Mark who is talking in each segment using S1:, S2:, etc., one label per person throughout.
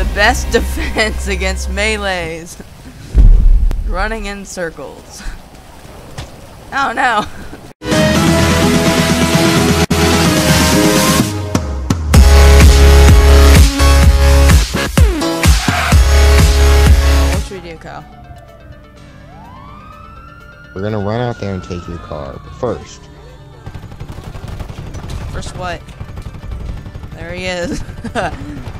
S1: The best defense against melees. Running in circles. Oh no. What should we do, Kyle?
S2: We're gonna run out there and take your car. But first,
S1: First what? There he is.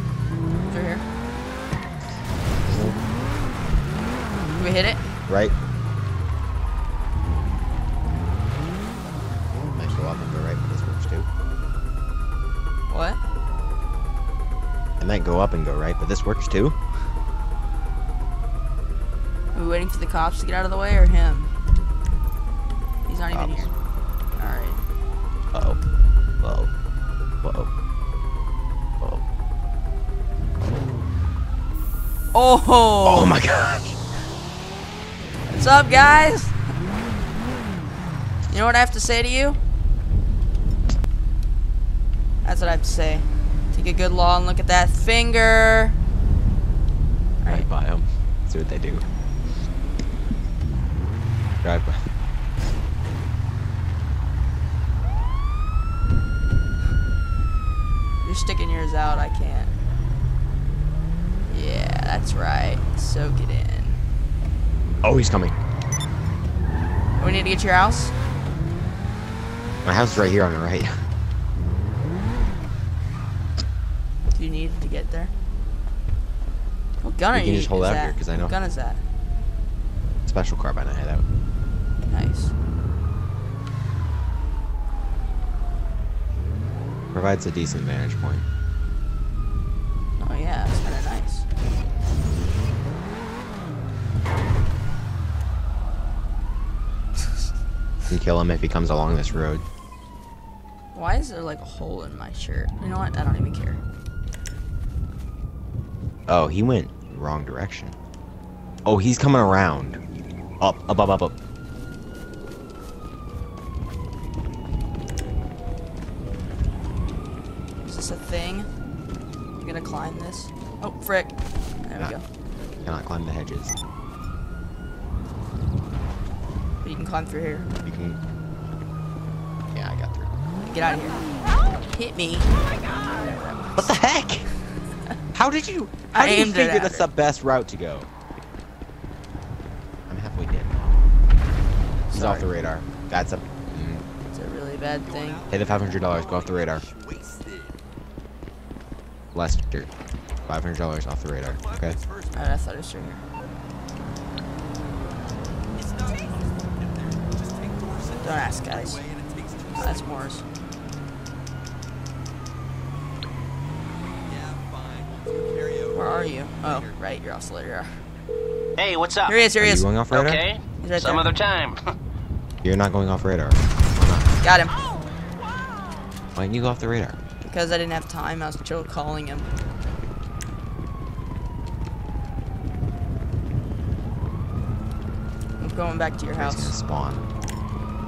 S1: we hit it?
S2: Right. Might go up and go right, but this works too.
S1: What?
S2: I might go up and go right, but this works too.
S1: Are we waiting for the cops to get out of the way or him? He's not even here. Alright.
S2: Uh-oh. Whoa. Whoa. Whoa.
S1: Oh!
S2: Oh my gosh!
S1: What's up, guys? You know what I have to say to you? That's what I have to say. Take a good long look at that finger.
S2: Right by them. See what they do. Drive by.
S1: You're sticking yours out, I can't. Yeah, that's right. Soak it in.
S2: Oh, he's coming.
S1: We need to get to your house?
S2: My house is right here on the right.
S1: Do you need to get there? What gun
S2: You
S1: are
S2: can
S1: you
S2: just hold out
S1: that?
S2: here, 'cause I know-
S1: What gun is that?
S2: Special carbine I had out.
S1: Nice.
S2: Provides a decent vantage point. Can kill him if he comes along this road.
S1: Why is there like a hole in my shirt? You know what? I don't even care.
S2: Oh, he went wrong direction. Oh, he's coming around. Up, up, up, up, up.
S1: Is this a thing? You gonna climb this? Oh, frick. There we go.
S2: Cannot climb the hedges.
S1: But you can climb through here.
S2: You can. Yeah, I got through.
S1: Get out of here. Hit me.
S2: What the heck? How did you? How
S1: I
S2: did you
S1: aimed it
S2: figure that's
S1: her.
S2: the best route to go? I'm halfway dead. He's off the radar. That's a. Mm.
S1: It's a really bad thing.
S2: Pay the five hundred dollars. Go off the radar. Lester, five hundred dollars off the radar. Okay.
S1: Alright, I thought it was through here. Don't ask, guys. That's Morris. Where are you? Oh, right, you're off the radar.
S3: Hey, what's up?
S1: Here he is, here
S2: Are
S1: he
S2: you
S1: is.
S2: going off radar?
S3: Okay.
S1: He's right
S3: Some
S1: there.
S3: other time.
S2: You're not going off radar. Why not?
S1: Got him.
S2: Why didn't you go off the radar?
S1: Because I didn't have time, I was chill calling him. I'm going back to your
S2: He's gonna
S1: house.
S2: spawn.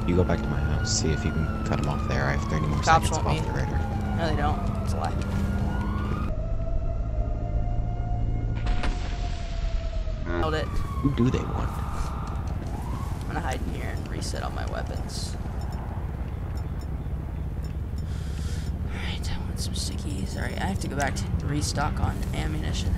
S2: You go back to my house. See if you can cut him off there. I have 30 more
S1: Cops
S2: seconds
S1: want
S2: off
S1: me.
S2: the radar.
S1: No, they don't. It's a lie. Hold it.
S2: Who do they want?
S1: I'm gonna hide in here and reset all my weapons. Alright, I want some stickies. Alright, I have to go back to restock on ammunition.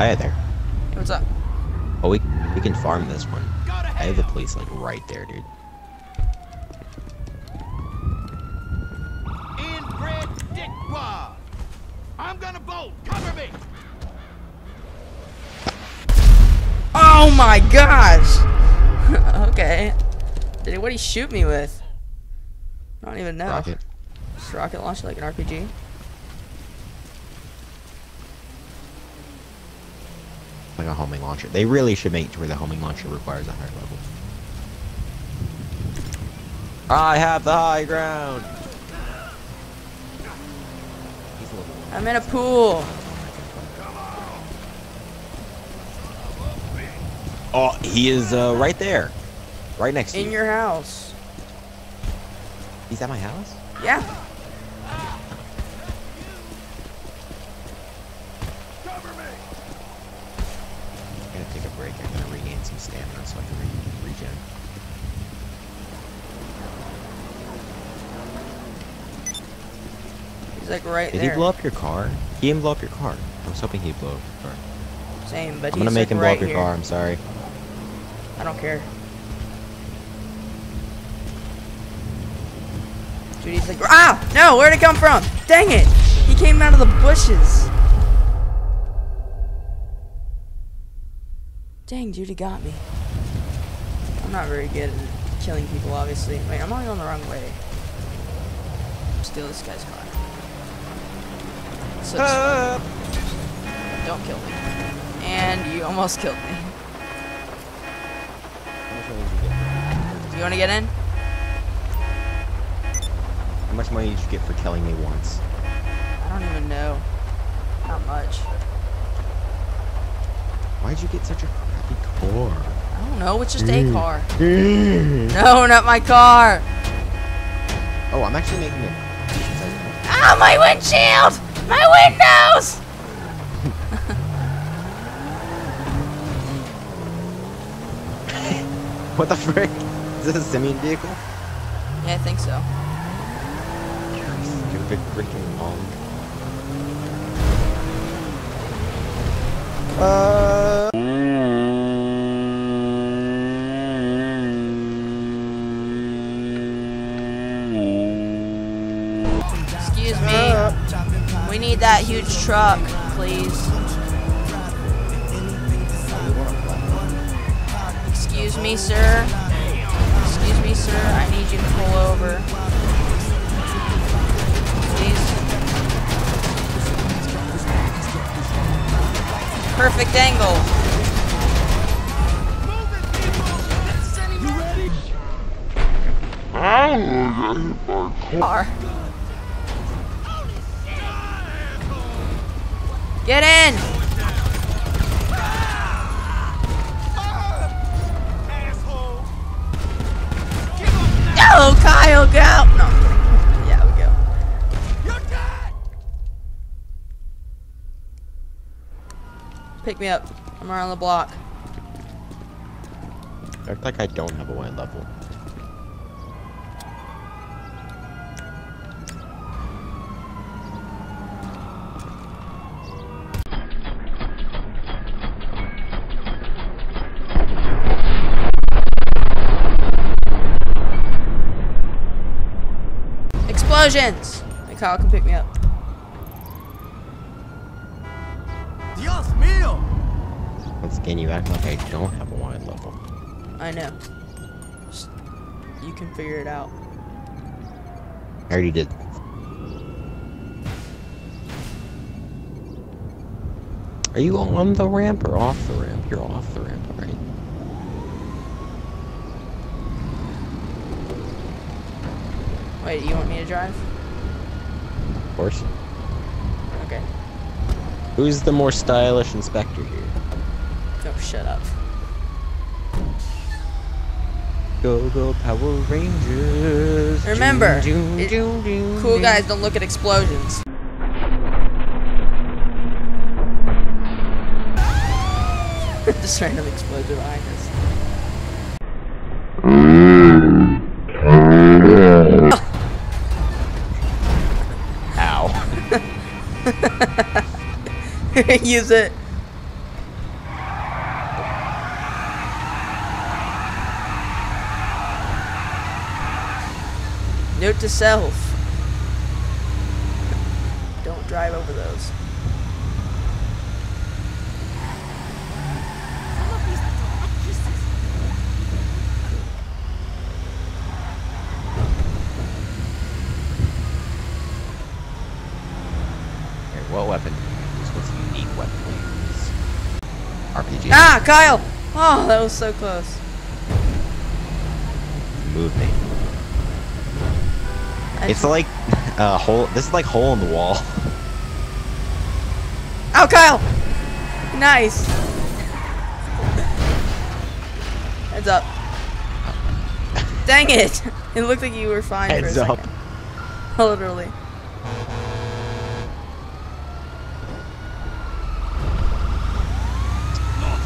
S2: Hi there.
S1: What's up?
S2: Oh, we we can farm this one. I have the police like right there, dude.
S3: Inbred dickwad. I'm gonna bolt. Cover me.
S1: Oh my gosh! okay. Did he, what did he shoot me with? I don't even know.
S2: Rocket.
S1: Just rocket launcher like an RPG?
S2: Like a homing launcher. They really should make where the homing launcher requires a higher level. I have the high ground. He's a little
S1: I'm in a pool.
S2: Oh, he is uh, right there. Right next to
S1: In
S2: you.
S1: your house.
S2: He's at my house?
S1: Yeah.
S2: I'm gonna take a break. I'm gonna regain some stamina so I can re regen.
S1: He's like right
S2: Did
S1: there.
S2: he blow up your car? He didn't blow up your car. I was hoping he'd blow up your car.
S1: Same, but
S2: I'm
S1: he's
S2: gonna make
S1: like
S2: him blow
S1: right
S2: up your
S1: here.
S2: car. I'm sorry.
S1: I don't care. Judy's like, ah, no, where'd it come from? Dang it! He came out of the bushes. Dang, Judy got me. I'm not very good at killing people, obviously. Wait, I'm only going the wrong way. Steal this guy's car. So don't kill me. And you almost killed me. Do you want to get in?
S2: How much money did you get for killing me once?
S1: I don't even know. Not much.
S2: Why'd you get such a crappy?
S1: I don't know. It's just a car. No, not my car.
S2: Oh, I'm actually making it.
S1: Ah, my windshield! My windows!
S2: What the frick? Is this a Simeon vehicle?
S1: Yeah, I think so.
S2: Stupid freaking long. Uh.
S1: Need that huge truck, please. Excuse me, sir. Excuse me, sir. I need you to pull over. Please. Perfect angle. Car. Get in! Go, Kyle, go! No. Yeah, we go.
S3: You're dead.
S1: Pick me up. I'm around the block.
S2: Act like I don't have a wide level.
S1: Explosions! And Kyle can pick me up.
S3: Dios mío.
S2: Once again, you act like I don't have a wide level.
S1: I know. Just, you can figure it out.
S2: I already did. Are you on the ramp or off the ramp? You're off the ramp, alright.
S1: Wait, you want me to drive?
S2: Of course.
S1: Okay.
S2: Who's the more stylish inspector here?
S1: Oh, shut up.
S2: Go go Power Rangers.
S1: Remember,
S2: Doom,
S1: it-
S2: doom, doom,
S1: Cool guys don't look at explosions. Just random explosion behind us. use it. Note to self. Don't drive over those. Ah, Kyle! Oh, that was so close.
S2: Move me.
S1: I
S2: It's like a hole. This is like hole in the wall.
S1: Oh, Kyle! Nice. Heads up. Dang it! It looked like you were fine
S2: Heads
S1: for a
S2: up.
S1: second. Literally.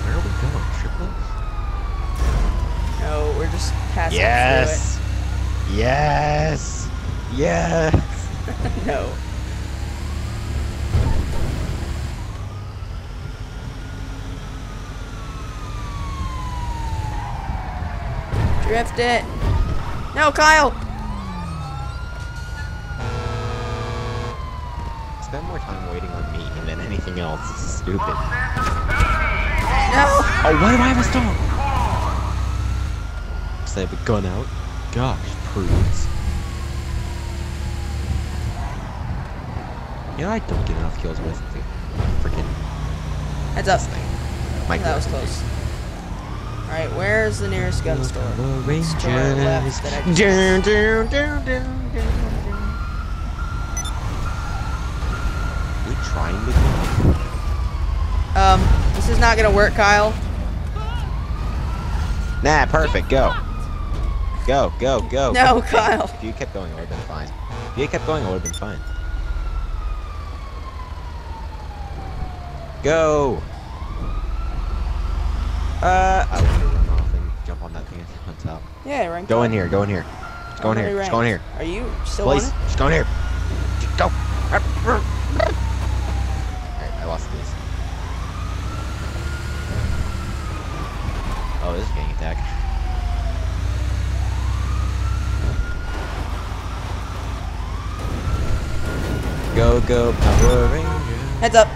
S2: Where are we going? Triplets?
S1: No, we're just passing
S2: Yes. Yes. Yes.
S1: through it. No. Drift it. No, Kyle!
S2: Spend more time waiting on me than anything else. This is stupid.
S1: No!
S2: Oh, why do I have a stone? They have a gun out? Gosh, prudes. You know, I don't get enough kills with the freaking this thing. My
S1: That was close. Alright, where's the nearest gun store? It's to our left that I just-
S2: Dun, dun, dun, dun, dun, dun. We trying to go?
S1: Um, this is not gonna work, Kyle.
S2: Nah, perfect. Go. Go, go, go.
S1: No, Kyle.
S2: If you kept going, it would have been fine. If you kept going, it would have been fine. Go. Uh, I want to run off and jump on that thing on top.
S1: Yeah, rank
S2: Go in here. Go in here. Just go in here. Just go in here.
S1: Are you still
S2: Please.
S1: on it?
S2: Just go in here. Just go. Alright, I lost this. Oh, this is getting attacked. Go, go, Power Ranger.
S1: Heads up.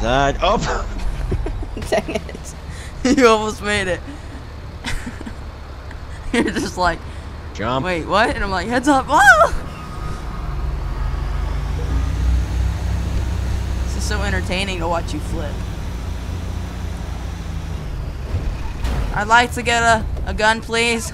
S2: Side up.
S1: Dang it. you almost made it. You're just like,
S2: Jump.
S1: wait, what? And I'm like, heads up. Ah! This is so entertaining to watch you flip. I'd like to get a, a gun, please.